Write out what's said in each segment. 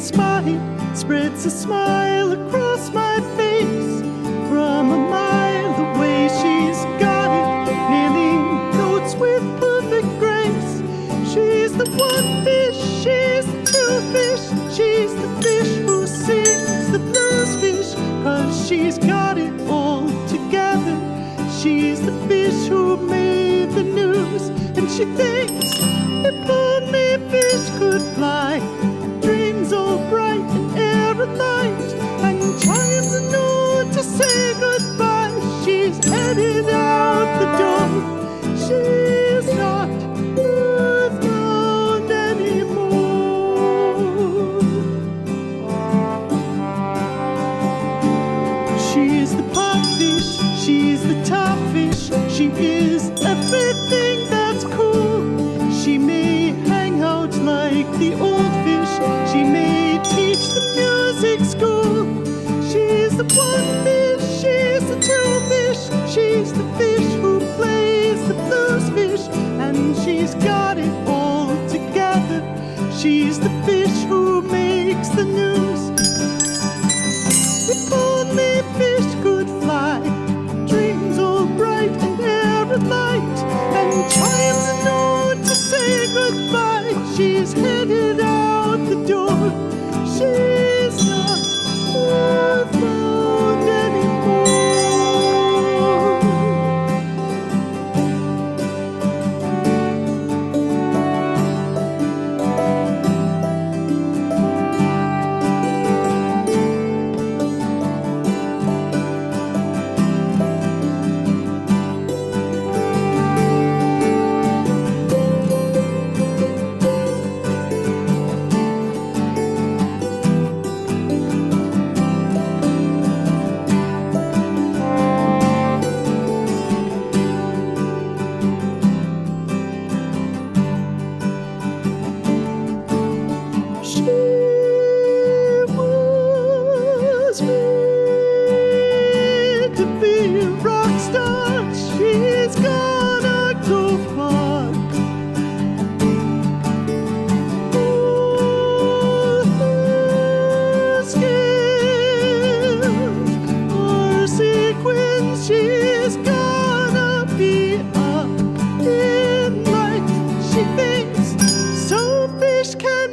spreads a smile across my face. From a mile away, she's got it, nailing notes with perfect grace. She's the one fish, she's the two fish, she's the fish who sings the blues fish, cause she's got it all together. She's the fish who made the news, and she thinks only the one fish, she's the two fish, she's the fish who plays the blues fish, and she's got it all together. She's the fish who makes the news.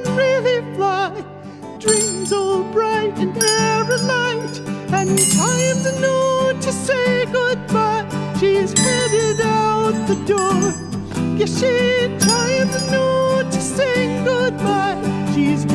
Can really fly. Dreams all bright and air alight, and time's a note to say goodbye. She's headed out the door. Yes, she times a note to say goodbye. She's